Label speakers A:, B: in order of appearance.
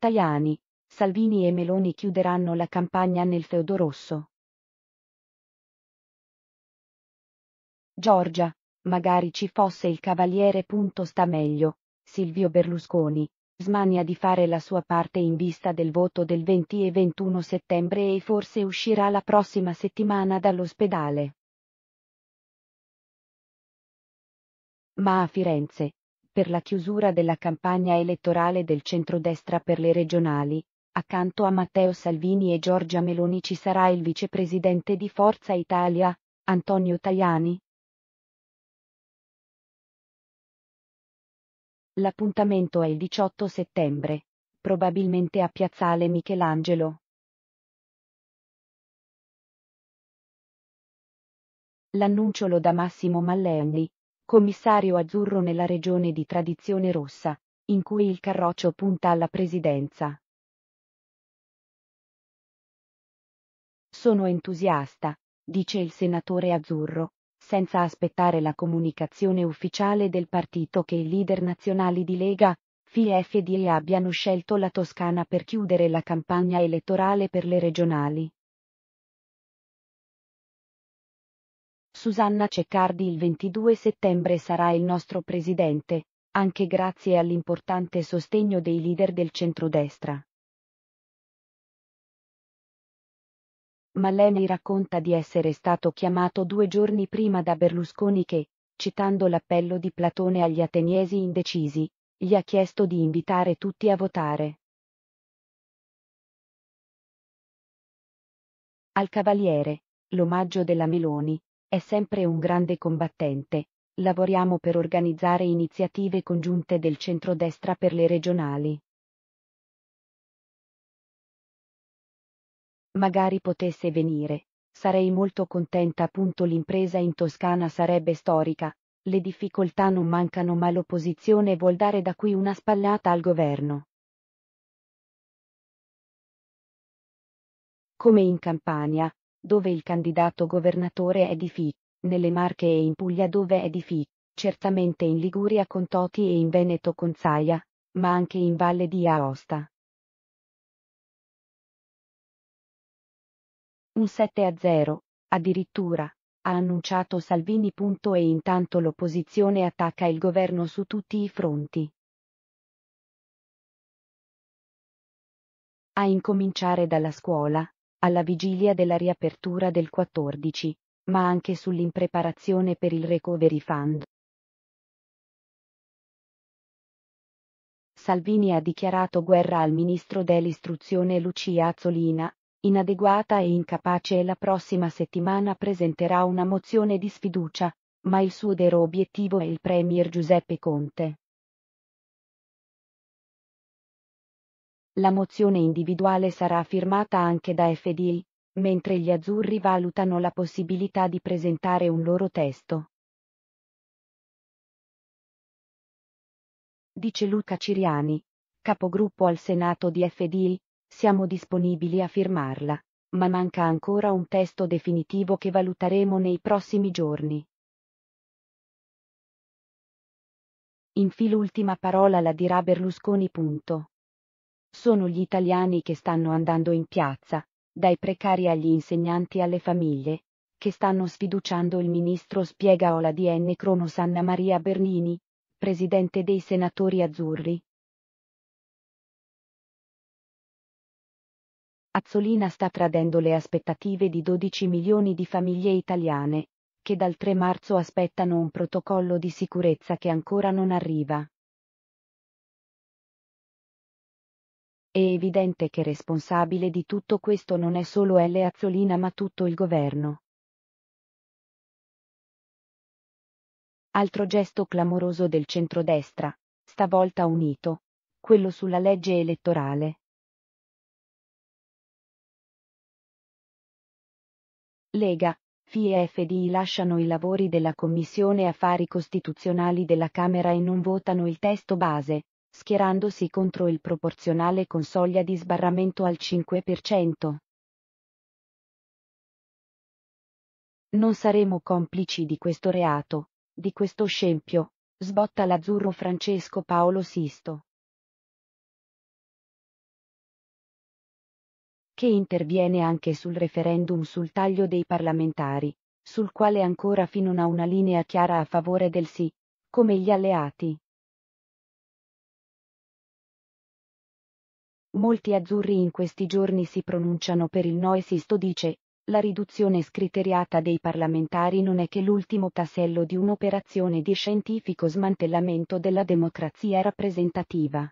A: Tajani, Salvini e Meloni chiuderanno la campagna nel feudo rosso. Giorgia, magari ci fosse il cavaliere. Sta meglio, Silvio Berlusconi, smania di fare la sua parte in vista del voto del 20 e 21 settembre e forse uscirà la prossima settimana dall'ospedale. Ma a Firenze, per la chiusura della campagna elettorale del centrodestra per le regionali, accanto a Matteo Salvini e Giorgia Meloni ci sarà il vicepresidente di Forza Italia, Antonio Tajani. L'appuntamento è il 18 settembre, probabilmente a Piazzale Michelangelo. L'annuncio lo dà Massimo Malleani, commissario azzurro nella regione di tradizione rossa, in cui il Carroccio punta alla presidenza. Sono entusiasta, dice il senatore azzurro, senza aspettare la comunicazione ufficiale del partito che i leader nazionali di Lega, FI e FDI abbiano scelto la Toscana per chiudere la campagna elettorale per le regionali. Susanna Ceccardi il 22 settembre sarà il nostro presidente, anche grazie all'importante sostegno dei leader del centrodestra. Maleni racconta di essere stato chiamato due giorni prima da Berlusconi che, citando l'appello di Platone agli ateniesi indecisi, gli ha chiesto di invitare tutti a votare. Al Cavaliere, l'omaggio della Meloni, è sempre un grande combattente, lavoriamo per organizzare iniziative congiunte del centrodestra per le regionali. Magari potesse venire. Sarei molto contenta. Appunto l'impresa in Toscana sarebbe storica. Le difficoltà non mancano ma l'opposizione vuol dare da qui una spallata al governo. Come in Campania, dove il candidato governatore è di FI, nelle Marche e in Puglia dove è di FI, certamente in Liguria con Toti e in Veneto con Zaia, ma anche in Valle di Aosta. Un 7 a 0, addirittura, ha annunciato Salvini. E intanto l'opposizione attacca il governo su tutti i fronti. A incominciare dalla scuola, alla vigilia della riapertura del 14, ma anche sull'impreparazione per il Recovery Fund. Salvini ha dichiarato guerra al ministro dell'istruzione Lucia Azzolina, inadeguata e incapace e la prossima settimana presenterà una mozione di sfiducia, ma il suo vero obiettivo è il Premier Giuseppe Conte. La mozione individuale sarà firmata anche da FDI, mentre gli azzurri valutano la possibilità di presentare un loro testo. Dice Luca Ciriani, capogruppo al Senato di FDI, siamo disponibili a firmarla, ma manca ancora un testo definitivo che valuteremo nei prossimi giorni. Infine l'ultima parola la dirà Berlusconi. Punto. Sono gli italiani che stanno andando in piazza, dai precari agli insegnanti alle famiglie, che stanno sfiduciando il ministro spiega Ola DN Cronos Anna Maria Bernini, presidente dei senatori azzurri, Azzolina sta tradendo le aspettative di 12 milioni di famiglie italiane, che dal 3 marzo aspettano un protocollo di sicurezza che ancora non arriva. È evidente che responsabile di tutto questo non è solo L. Azzolina ma tutto il governo. Altro gesto clamoroso del centrodestra, stavolta unito, quello sulla legge elettorale. Lega, FI e FDI lasciano i lavori della Commissione Affari Costituzionali della Camera e non votano il testo base, schierandosi contro il proporzionale con soglia di sbarramento al 5%. Non saremo complici di questo reato, di questo scempio, sbotta l'azzurro Francesco Paolo Sisto. che interviene anche sul referendum sul taglio dei parlamentari, sul quale ancora fino a una linea chiara a favore del sì, come gli alleati. Molti azzurri in questi giorni si pronunciano per il no e Sisto dice, la riduzione scriteriata dei parlamentari non è che l'ultimo tassello di un'operazione di scientifico smantellamento della democrazia rappresentativa.